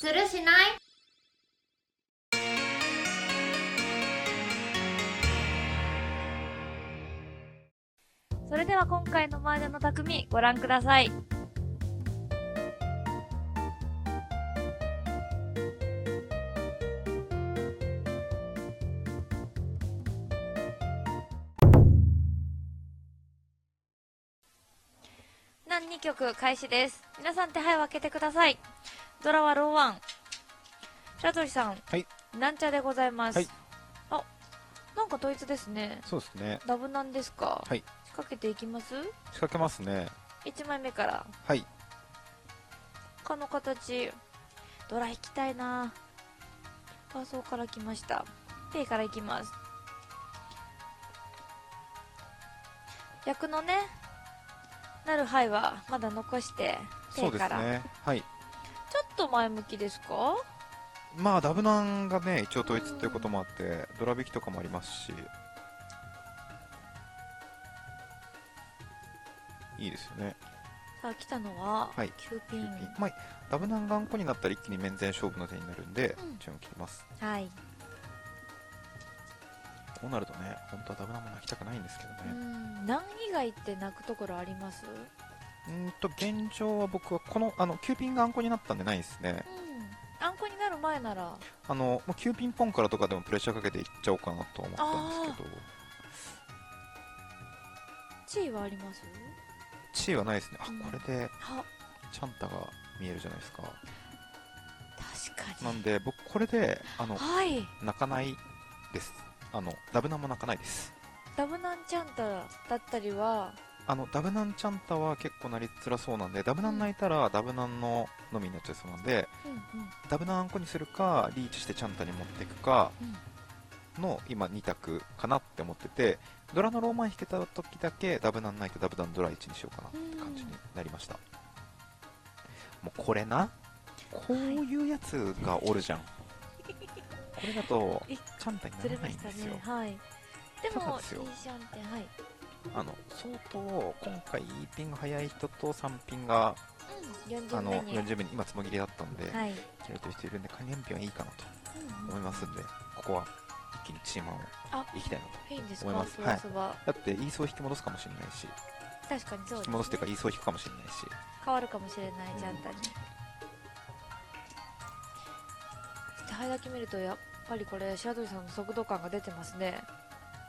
するしない？それでは今回の麻雀の匠ご覧ください。何2曲開始です。皆さん手配を開けてください。ドラはローワン。白鳥さん。はい。なんちゃでございます。はい。あ、なんか統一ですね。そうですね。ダブなんですか？はい。仕掛けていきます？仕掛けますね。1枚目からはい。この形ドラ引きたいなパーソーから来ましたペイからいきます役のねなる牌はまだ残してペそうでイから、すね。はい。と前向きですか？まあ、ダブナンがね、一応統一っていうこともあって、ドラ引きとかもありますし、いいですよね。さあ来たのは、はい。9ピンまあ、ダブナン頑固になったら一気に面前勝負の手になるんでうん、注目切ります。はい。こうなるとね、本当はダブナンも泣きたくないんですけどうね。ん。何以外って泣くところあります？うーんと、現状は僕はこの、あの、9ピンがあんこになったんでないですね。うんあんこになる前ならあの、もう9ピンポンからとかでもプレッシャーかけていっちゃおうかなと思ったんですけど、地位はあります？地位はないですね。あ、うんこれで、はチャンタが見えるじゃないですか。確かになんで、僕これで、あの、はい泣かないです。あの、ダブナンも泣かないです。ダブナンチャンタだったりはあの、ダブナンチャンタは結構なりづらそうなんで、ダブナン泣いたらダブナンののみになっちゃいそうなんで、うんうん。ダブナンあんこにするか、リーチしてチャンタに持っていくかうん。の今2択かなって思ってて、ドラのローマン引けた時だけダブナン泣いてダブナンドラ1にしようかなって感じになりました。もうこれな、こういうやつがおるじゃん。これだと、いチャンタにならないんですよ。ね。はい。でもいいじゃんってはいあの相当今回ピンが速い人と3ピンがうん40あの目に40目に今つもぎりだったんで、はい。切れてる人いるんで加減ピンはいいかなとうん思いますんで、ここは一気にチーマンをあいきたいなと思います。かそばそばだってイーソー引き戻すかもしれないし。確かにそうですね。引き戻すっていうかイーソー引くかもしれないし。変わるかもしれないジャンタに。そして灰だけ見るとやっぱりこれ白鳥さんの速度感が出てますね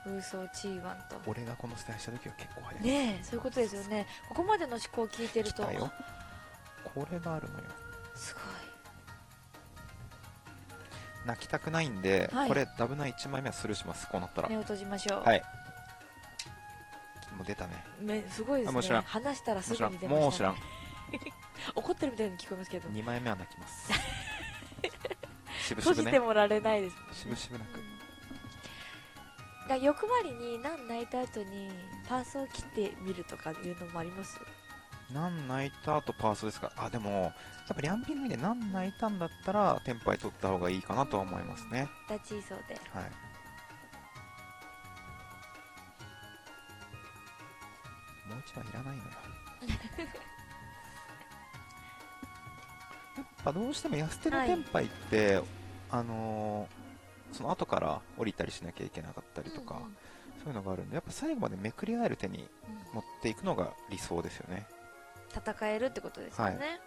ウソチーワンと。俺がこのスタイルした時は結構速い。ねえそういうことですよね。ここまでの思考を聞いてると。これがあるのよ。すごい。泣きたくないんで、はい。これダブナ1枚目はスルーします。こうなったら。目を閉じましょう、はい。もう出たね。めすごいですね。話したらすぐに出ました、ね、もう知らん。怒ってるみたいに聞こえますけど。2枚目は泣きます。しぶし閉ぶねじてもられないですしぶしぶ泣くが欲張りに何泣いた後にパースを切ってみるとかいうのもあります？何泣いた後パーソですか？あでもやっぱりャンピングで何泣いたんだったらテンパイ取った方がいいかなとは思いますね。立ちそうで。はい。もう一枚いらないのよ。やっぱどうしても安手のテンパイって、あのーその後から降りたりしなきゃいけなかったりとか、うんうん。そういうのがあるんでやっぱ最後までめくり合える手にうん。持っていくのが理想ですよね。戦えるってことですよね、はい。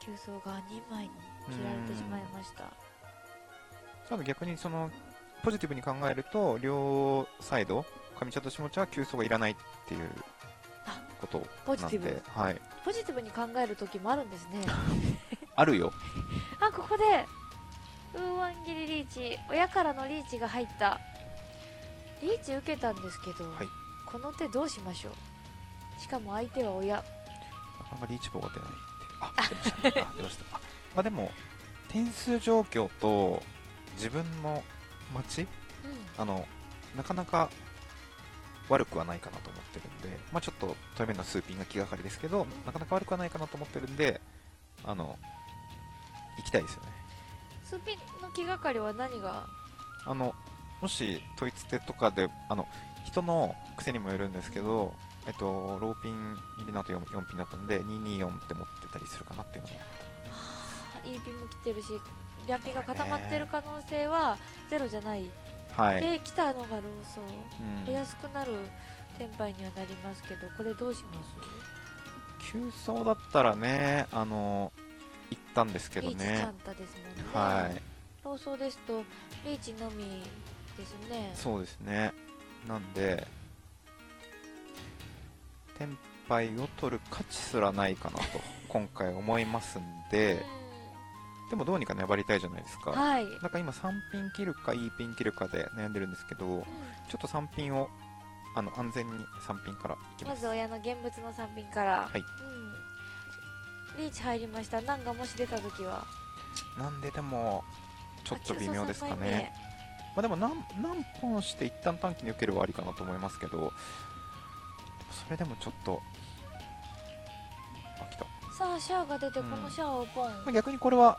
急走が2枚に切られてしまいました。ただ逆にそのポジティブに考えると両サイド上茶と下茶は急走がいらないっていうあことなんでポジティブ。はい、ポジティブに考える時もあるんですね。あるよ。あここでウーワンギリリーチ親からのリーチが入った。リーチ受けたんですけど、はい。この手どうしましょう？しかも相手は親。なかなかリーチ棒が出ないって。あ出ました。出ました。あまあでも点数状況と自分の待ちうん。あのなかなか悪くはないかなと思ってるんで、まあ、ちょっと対面のスーピンが気がかりですけど、なかなか悪くはないかなと思ってるんで、あの、行きたいですよね。スピンの気がかりは何が？あの、もし、統一手とかで、あの、人の癖にもよるんですけど、えっと、ローピン入りの後 4, 4ピンだったんで、224って持ってたりするかなっていうのもリピンも来てるしリャンピンが固まってる可能性はゼロじゃない、はい、で来たのがローソうん。安くなる転売にはなりますけどこれどうします？急走だったらねあの行ったんですけどリーチねカンタですもんね、はい。ローソンですとリーチのみですね。そうですね。なんでテンパイを取る価値すらないかなと 今回思いますんででもどうにか粘りたいじゃないですか。うんはい、うんなんか今3ピン切るか E ピン切るかで悩んでるんですけどちょっと3ピンをあの安全に3ピンからいきまますず親の現物の3品から、はい。うん、リーチ入りました。ナンがもし出た時は。なんででもちょっと微妙ですかあ9ねまあ、でも何何本して一旦短期に受けるはありかなと思いますけどそれでもちょっとあ来た、さあシャアが出てうん。このシャアをポン、まあ、逆にこれは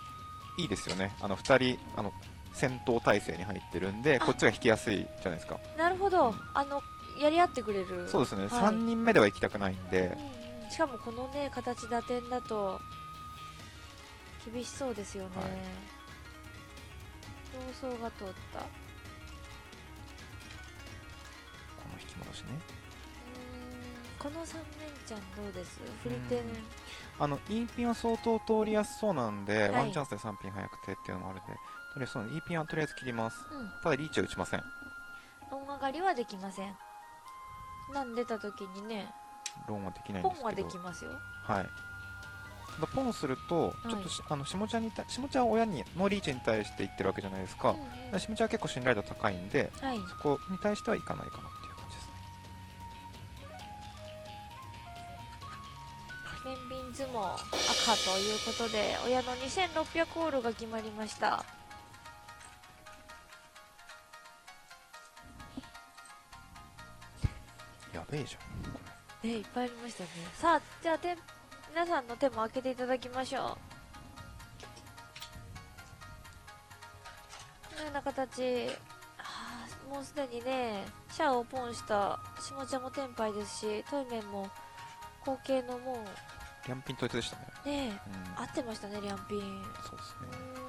いいですよね。あの2人あの戦闘態勢に入ってるんであ。こっちが引きやすいじゃないですか。なるほど、うん。あのやり合ってくれる。そうですね、はい。3人目では行きたくないんでうんうんしかもこのね形打点だと厳しそうですよね、はい。競争が通った。うこの引き戻しね。この三面ちゃんどうです？フリテあの E ピンは相当通りやすそうなんで、い。ワンチャンスで3ピン早くてっていうのもあるんでとりあえずその E ピンはとりあえず切ります。うん。ただリーチは打ちません。ロン上がりはできません。なん出た時にねローンはできないんポンですけど。はできますよ。はい。ポンすると、い。ちょっとしあの下茶にた下茶は親にのリーチに対して言ってるわけじゃないですか、うんうん下茶は結構信頼度高いんではい。そこに対してはいかないかなっていう感じですね。天秤相撲赤ということで親の2600オールが決まりました。やべえじゃん。こねいっぱいありましたね。さあじゃあ手皆さんの手も開けていただきましょう。このような形。あーもうすでにねシャアをポンした下茶もテンパイですしトイメンも後継のもれリャンピン統一でしたね。うねうん。合ってましたねリャンピン。そうですね。ん。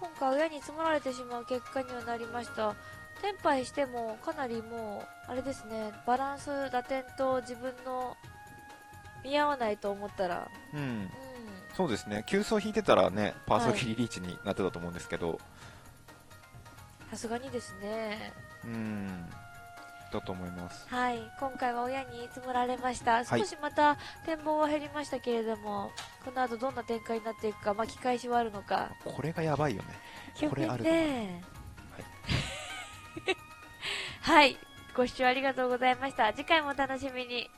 今回親に積もられてしまう結果にはなりましたテンパイしてもかなりもうあれですねバランス打点と自分の見合わないと思ったら。うん。うん。そうですね。急走引いてたらねパーソナリリーチになってたと思うんですけど、さすがにですね。うん。だと思います。はい。今回は親に積もられました。はい。少しまた展望は減りましたけれども、この後どんな展開になっていくか巻き返しはあるのか。これがやばいよね。これあるとねはい、ご視聴ありがとうございました。次回もお楽しみに。